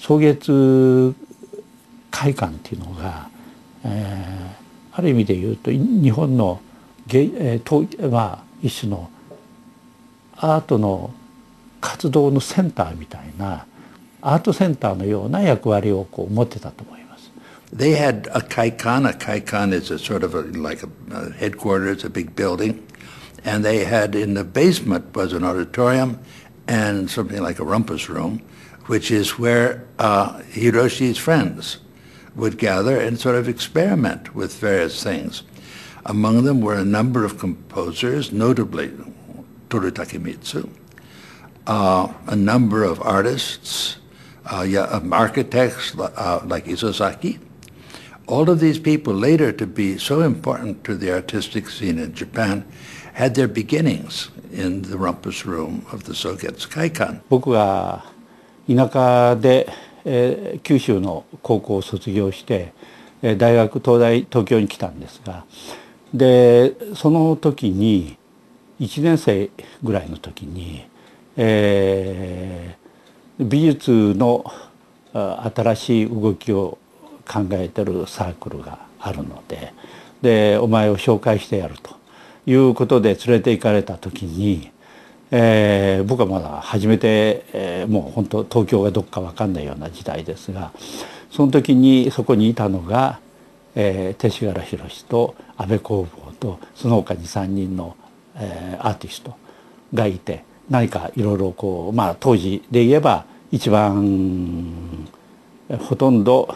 草月会館っていうのが、えー、ある意味で言うと日本の、えーまあ、一種のアートの活動のセンターみたいなアートセンターのような役割をこう持ってたと思います。They had a kaikan. A kaikan is a sort of a, like a, a headquarters, a big building. And they had in the basement was an auditorium and something like a rumpus room, which is where uh, Hiroshi's friends would gather and sort of experiment with various things. Among them were a number of composers, notably Toru Takemitsu, uh, a number of artists, uh, yeah, architects uh, like Isozaki. All of these people later to be so important to the artistic scene in Japan had their beginnings in the rumpus room of the Sogetsu Kaikan. 田舎で、えー、九州の高校を卒業して、えー、大学東大東京に来たんですがでその時に1年生ぐらいの時に、えー、美術の新しい動きを考えてるサークルがあるのででお前を紹介してやるということで連れて行かれた時に、えー、僕はまだ初めて、えー、もう本当東京がどっか分かんないような時代ですがその時にそこにいたのが、えー、勅使河原宏と安倍公房とその他に3人の、えー、アーティストがいて何かいろいろこうまあ当時で言えば一番ほとんど、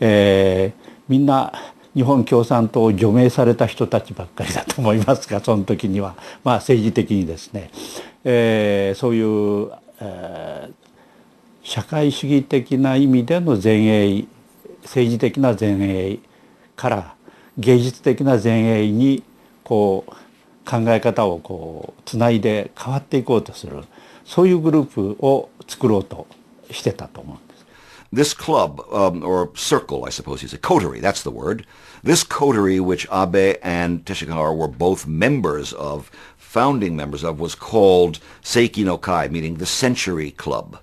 えー、みんな日本共産党を除名された人たちばっかりだと思いますがその時には まあ政治的にですね、えー、そういう、えー、社会主義的な意味での前衛政治的な前衛から芸術的な前衛にこう考え方をこうつないで変わっていこうとするそういうグループを作ろうとしてたと思うんです。This club, um, or circle, I suppose you say, coterie, that's the word. This coterie, which Abe and Teshigahara were both members of, founding members of, was called Seiki no Kai, meaning the Century Club.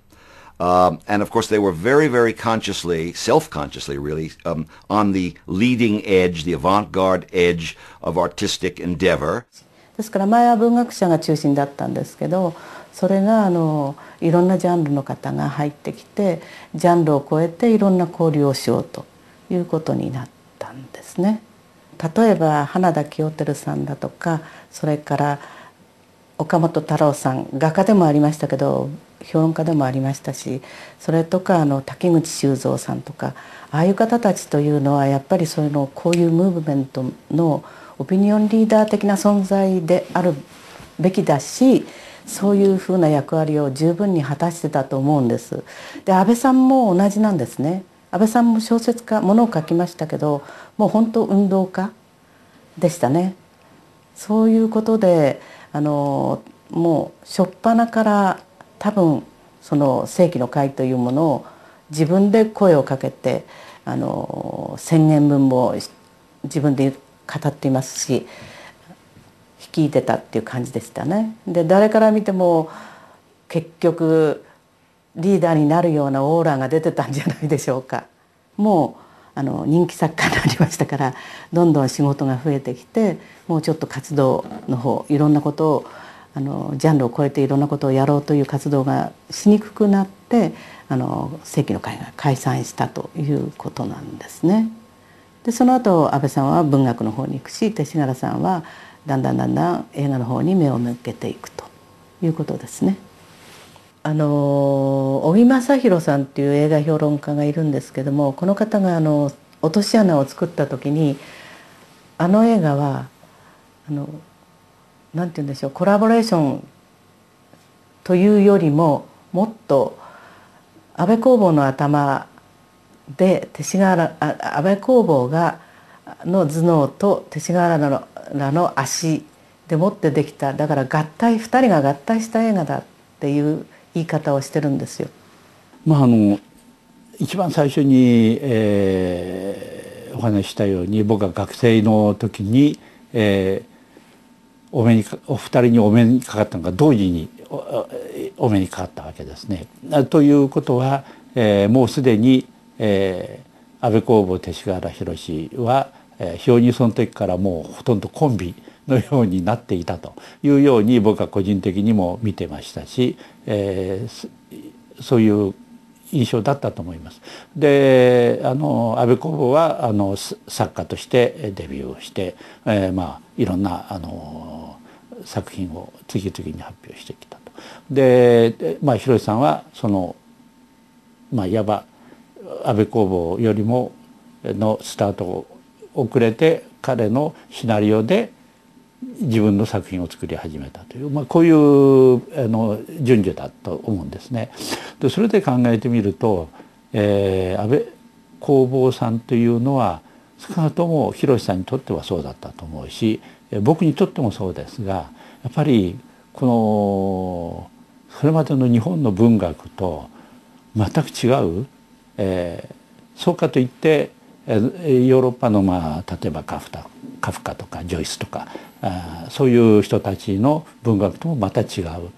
Um, and of course, they were very, very consciously, self-consciously really, um, on the leading edge, the avant-garde edge of artistic endeavor. ですから前は文学者が中心だったんですけどそれがあのいろんなジャンルの方が入ってきてジャンルを超えていろんな交流をしようということになった んですね。例えば花田清輝さんだとかそれから岡本太郎さん画家でもありましたけど評論家でもありましたしそれとかあの滝口修造さんとかああいう方たちというのはやっぱりそういうのこういうムーブメントのオピニオンリーダー的な存在であるべきだしそういうふうな役割を十分に果たしてたと思うんです。で安倍さんも同じなんですね。安倍さんも小説家ものを書きましたけどもう本当運動家でしたね。そういうことであのもう初っ端から多分その正規の会というものを自分で声をかけてあの宣言文も自分で語っていますし率いてたっていう感じでしたね。で誰から見ても結局リーダーになるようなオーラが出てたんじゃないでしょうか。もうあの人気作家になりましたからどんどん仕事が増えてきてもうちょっと活動の方いろんなことをあのジャンルを超えていろんなことをやろうという活動がしにくくなってあの世紀の会が解散したということなんですね。でその後安倍さんは文学の方に行くし勅使河原さんはだんだんだんだん映画の方に目を向けていくということですね。あの小木正弘さんっていう映画評論家がいるんですけどもこの方があの落とし穴を作った時にあの映画はあのなんて言うんでしょうコラボレーションというよりももっと安倍工房の頭で勅使河原安倍工房がの頭脳と勅使河原のらの足でもってできただから合体2人が合体した映画だっていう言い方をしてるんですよ。まああの一番最初に、えー、お話したように僕が学生の時に、えー、お目にお二人にお目にかかったのが同時にお目にかかったわけですね。ということは、えー、もうすでに、えー、安倍公房勅使河原宏は、えー、非常にその時からもうほとんどコンビのようになっていたというように僕は個人的にも見てましたし、えー、そういう印象だったと思います。であの安倍公房はあの作家としてデビューをして、えー、まあいろんなあの作品を次々に発表してきたと。で、まあ、広井さんはその、まあ、いわば安倍公房よりものスタートを遅れて彼のシナリオで自分の作品を作り始めたという、まあ、こういうあの順序だと思うんですね。でそれで考えてみると、えー、安倍公房さんというのは少なくとも広さんにとってはそうだったと思うし僕にとってもそうですがやっぱりこのそれまでの日本の文学と全く違う、えー、そうかといってヨーロッパの、まあ、例えばカフタカフカとかジョイスとかあそういう人たちの文学ともまた違う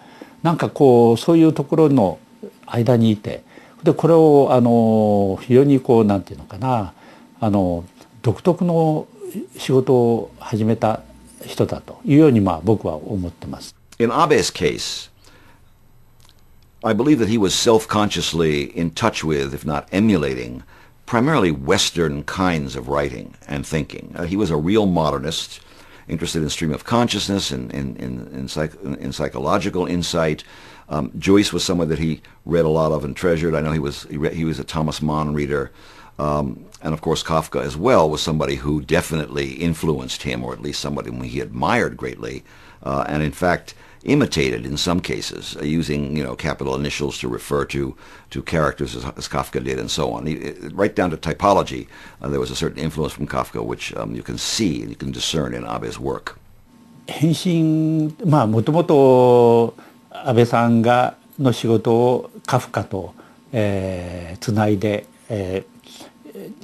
なんかこうそういうところの間にいてでこれをあの非常にこうなんていうのかなあの独特の仕事を始めた人だというようにまあ僕は思ってます。In Abe's case, I believe that he was self-consciously in touch with, if not emulating, primarily Western kinds of writing and thinking. Uh, he was a real modernist, interested in stream of consciousness and in, in, in, psych, in psychological insight. Um, Joyce was someone that he read a lot of and treasured. I know he was he, read, he was a Thomas Mann reader. Um, and of course, Kafka as well was somebody who definitely influenced him, or at least somebody whom he admired greatly, uh, and in fact imitated in some cases, uh, using you know capital initials to refer to to characters as, as Kafka did, and so on. He, it, right down to typology, uh, there was a certain influence from Kafka, which um, you can see and you can discern in Abe's work. 変身まあもともと安倍さんがの仕事をカフカと、えー、つないで、え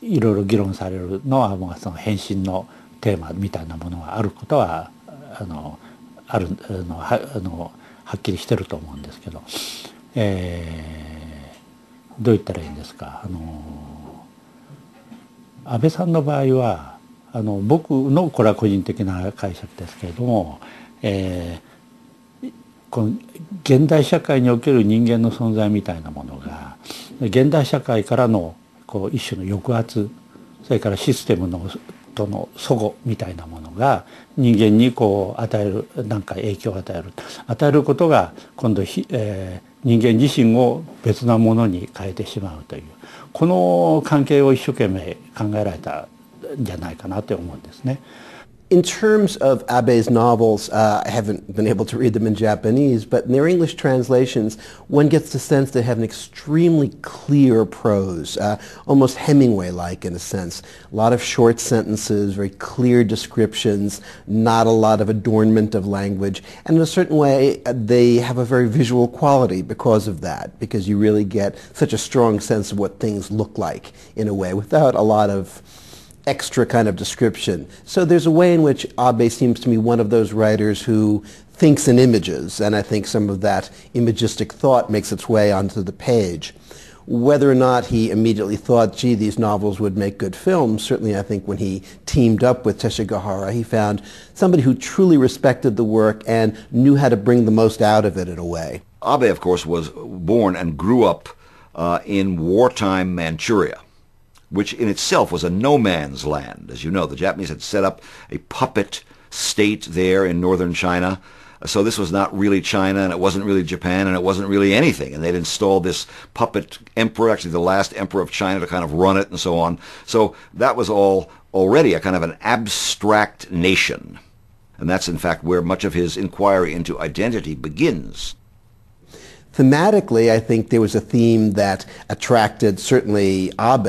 ー、いろいろ議論されるのは、その変身のテーマみたいなものがあることはあのあるのはあのはっきりしてると思うんですけど、えー、どう言ったらいいんですか？あの安倍さんの場合はあの僕のこれは個人的な解釈ですけれども、えー、この現代社会における人間の存在みたいなものが現代社会からのこう一種の抑圧それからシステムのとの齟齬みたいなものが人間にこう与えるなんか影響を与える与えることが今度ひ、えー、人間自身を別なものに変えてしまうというこの関係を一生懸命考えられたんじゃないかなと思うんですね。In terms of Abe's novels, uh, I haven't been able to read them in Japanese, but in their English translations, one gets the sense they have an extremely clear prose, uh, almost Hemingway-like in a sense. A lot of short sentences, very clear descriptions, not a lot of adornment of language, and in a certain way, uh, they have a very visual quality because of that, because you really get such a strong sense of what things look like in a way, without a lot of extra kind of description. So there's a way in which Abe seems to me one of those writers who thinks in images, and I think some of that imagistic thought makes its way onto the page. Whether or not he immediately thought, gee, these novels would make good films, certainly I think when he teamed up with Teshigahara, he found somebody who truly respected the work and knew how to bring the most out of it in a way. Abe, of course, was born and grew up uh, in wartime Manchuria which in itself was a no man's land. As you know, the Japanese had set up a puppet state there in northern China. So this was not really China, and it wasn't really Japan, and it wasn't really anything. And they'd installed this puppet emperor, actually the last emperor of China, to kind of run it and so on. So that was all already a kind of an abstract nation. And that's in fact where much of his inquiry into identity begins. Thematically, I think there was a theme that attracted certainly Abe,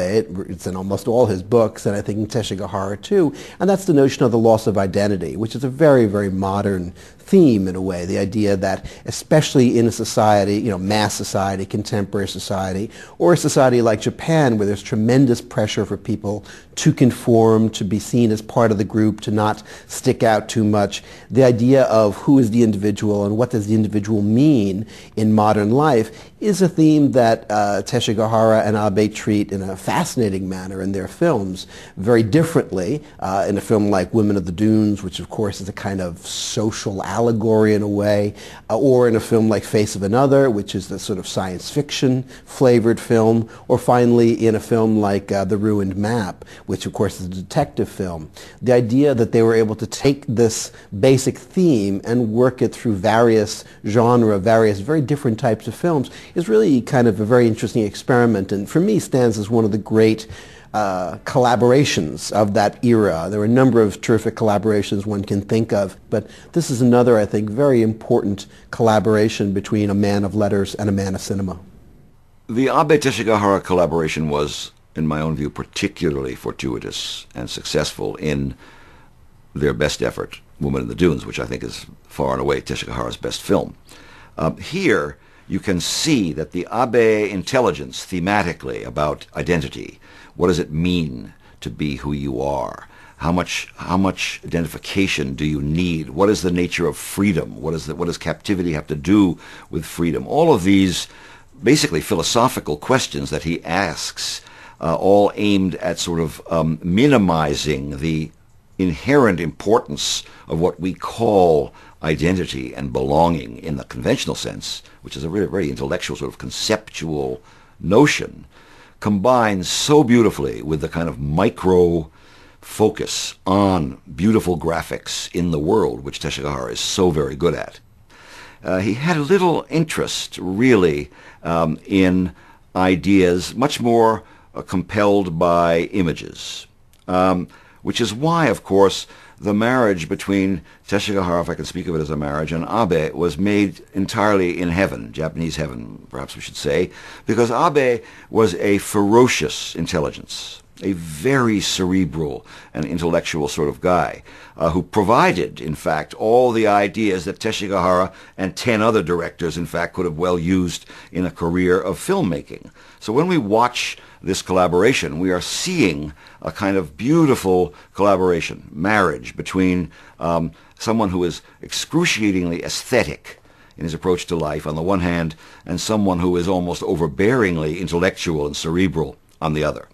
it's in almost all his books, and I think in Teshigahara too, and that's the notion of the loss of identity, which is a very, very modern theme in a way, the idea that especially in a society, you know, mass society, contemporary society, or a society like Japan where there's tremendous pressure for people to conform, to be seen as part of the group, to not stick out too much, the idea of who is the individual and what does the individual mean in modern life is a theme that uh, Teshigahara and Abe treat in a fascinating manner in their films, very differently uh, in a film like Women of the Dunes, which of course is a kind of social allegory in a way, uh, or in a film like Face of Another, which is the sort of science fiction flavored film, or finally in a film like uh, The Ruined Map, which of course is a detective film. The idea that they were able to take this basic theme and work it through various genre, various very different types of films is really kind of a very interesting experiment and for me stands as one of the great uh, collaborations of that era. There were a number of terrific collaborations one can think of, but this is another, I think, very important collaboration between a man of letters and a man of cinema. The Abe Teshigahara collaboration was, in my own view, particularly fortuitous and successful in their best effort, Woman in the Dunes, which I think is far and away Teshigahara's best film. Um, here, you can see that the Abe intelligence thematically about identity, what does it mean to be who you are? How much, how much identification do you need? What is the nature of freedom? What, is the, what does captivity have to do with freedom? All of these basically philosophical questions that he asks, uh, all aimed at sort of um, minimizing the inherent importance of what we call identity and belonging in the conventional sense, which is a really very intellectual sort of conceptual notion, combines so beautifully with the kind of micro focus on beautiful graphics in the world, which Teshigahara is so very good at. Uh, he had a little interest, really, um, in ideas, much more uh, compelled by images, um, which is why, of course, the marriage between Teshigahara, if I can speak of it as a marriage, and Abe was made entirely in heaven, Japanese heaven, perhaps we should say, because Abe was a ferocious intelligence, a very cerebral and intellectual sort of guy, uh, who provided, in fact, all the ideas that Teshigahara and ten other directors, in fact, could have well used in a career of filmmaking. So when we watch this collaboration, we are seeing a kind of beautiful collaboration, marriage between um, someone who is excruciatingly aesthetic in his approach to life on the one hand, and someone who is almost overbearingly intellectual and cerebral on the other.